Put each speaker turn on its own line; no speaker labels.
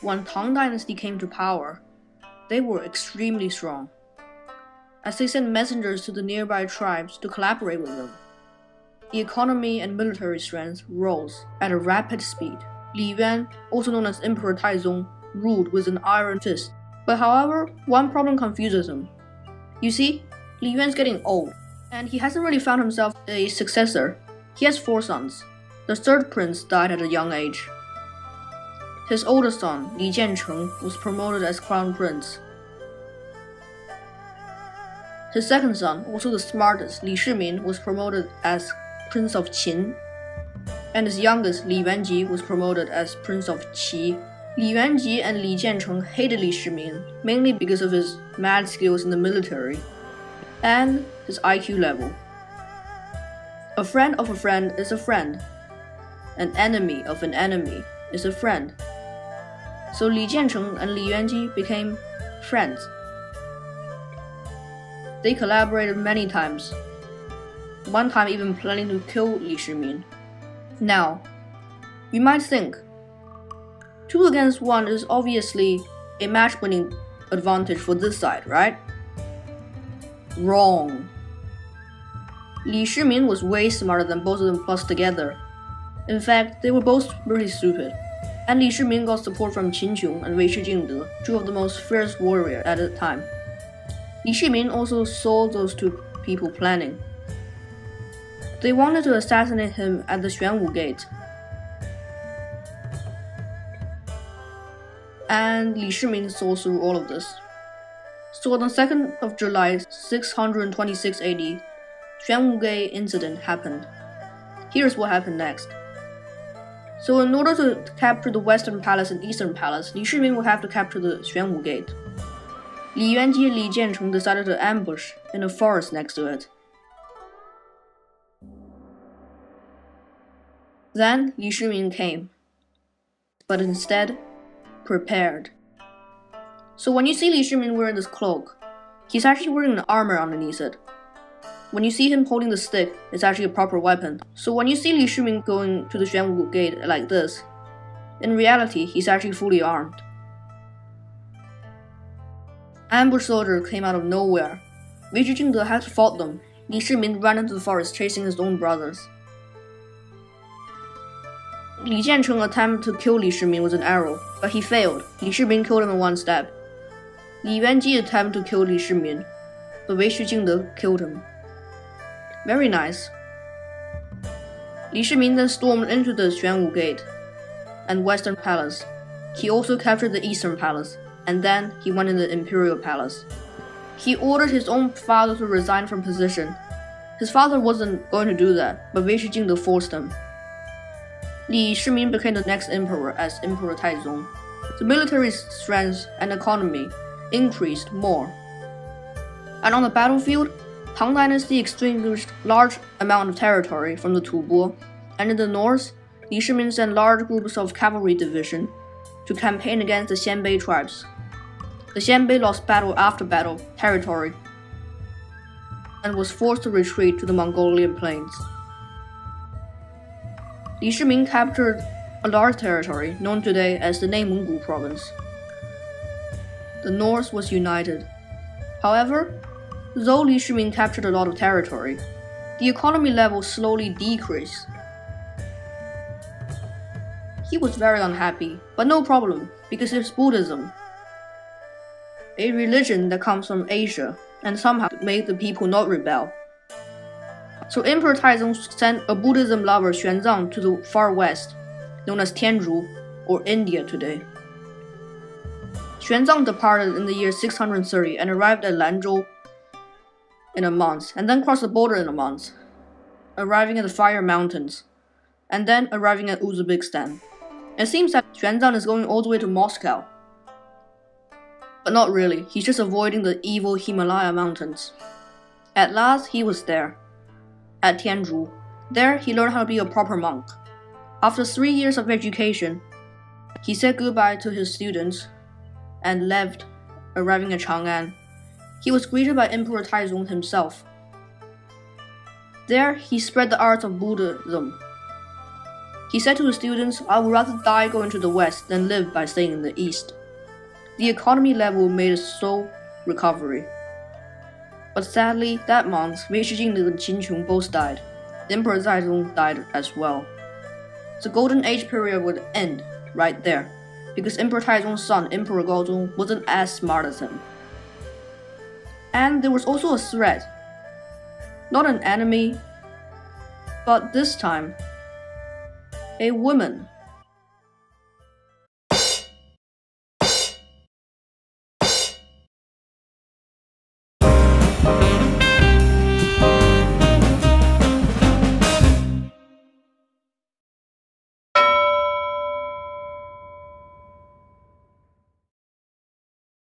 when Tang Dynasty came to power, they were extremely strong, as they sent messengers to the nearby tribes to collaborate with them. The economy and military strength rose at a rapid speed. Li Yuan, also known as Emperor Taizong, ruled with an iron fist. But however, one problem confuses him. You see, Li Yuan's getting old, and he hasn't really found himself a successor. He has four sons. The third prince died at a young age. His oldest son, Li Jiancheng, was promoted as crown prince. His second son, also the smartest, Li Shimin, was promoted as prince of Qin. And his youngest, Li Yuanji, was promoted as prince of Qi. Li Yuanji and Li Jiancheng hated Li Shimin, mainly because of his mad skills in the military and his IQ level. A friend of a friend is a friend. An enemy of an enemy is a friend. So Li Jiancheng and Li Yuanji became friends. They collaborated many times, one time even planning to kill Li Shimin. Now, you might think, two against one is obviously a match winning advantage for this side, right? Wrong. Li Shimin was way smarter than both of them plus together. In fact, they were both pretty stupid and Li Shimin got support from Qin Qiong and Wei Shijingde, two of the most fierce warriors at the time. Li Shimin also saw those two people planning. They wanted to assassinate him at the Xuanwu Gate. And Li Shimin saw through all of this. So on the 2nd of July 626 AD, Xuanwu Gate incident happened. Here's what happened next. So in order to capture the Western Palace and Eastern Palace, Li Shimin would have to capture the Xuanwu Gate. Li Yuanji and Li Jiancheng decided to ambush in a forest next to it. Then Li Shimin came, but instead prepared. So when you see Li Shimin wearing this cloak, he's actually wearing an armor underneath it. When you see him holding the stick, it's actually a proper weapon. So when you see Li Shimin going to the Xuanwu gate like this, in reality, he's actually fully armed. Ambush soldiers came out of nowhere. Wei Jingde had to fight them. Li Shimin ran into the forest chasing his own brothers. Li Jiancheng attempted to kill Li Shimin with an arrow, but he failed. Li Shimin killed him in one stab. Li Yuanji attempted to kill Li Shimin, but Wei Jingde killed him. Very nice. Li Shimin then stormed into the Xuanwu Gate and Western Palace. He also captured the Eastern Palace, and then he went in the Imperial Palace. He ordered his own father to resign from position. His father wasn't going to do that, but Wei Shijing forced him. Li Shimin became the next emperor as Emperor Taizong. The military strength and economy increased more. And on the battlefield, Tang Dynasty extinguished large amount of territory from the Tubo, and in the north, Li Shimin sent large groups of cavalry division to campaign against the Xianbei tribes. The Xianbei lost battle after battle territory and was forced to retreat to the Mongolian plains. Li Shimin captured a large territory known today as the Neimungu province. The north was united. However, Though Li Shimin captured a lot of territory, the economy level slowly decreased. He was very unhappy, but no problem, because it's Buddhism, a religion that comes from Asia and somehow made the people not rebel. So Emperor Taizong sent a Buddhism lover Xuanzang to the far west, known as Tianzhu, or India today. Xuanzang departed in the year 630 and arrived at Lanzhou in a month, and then cross the border in a month, arriving at the Fire Mountains, and then arriving at Uzbekistan. It seems that Xuanzang is going all the way to Moscow. But not really, he's just avoiding the evil Himalaya mountains. At last, he was there, at Tianzhu. There, he learned how to be a proper monk. After three years of education, he said goodbye to his students and left, arriving at Chang'an. He was greeted by Emperor Taizong himself. There, he spread the arts of Buddhism. He said to his students, I would rather die going to the west than live by staying in the east. The economy level made a slow recovery. But sadly, that month, Wei Shijing and Qin Qiong both died. Emperor Taizong died as well. The Golden Age period would end right there, because Emperor Taizong's son, Emperor Gaozong, wasn't as smart as him. And there was also a threat. Not an enemy, but this time, a woman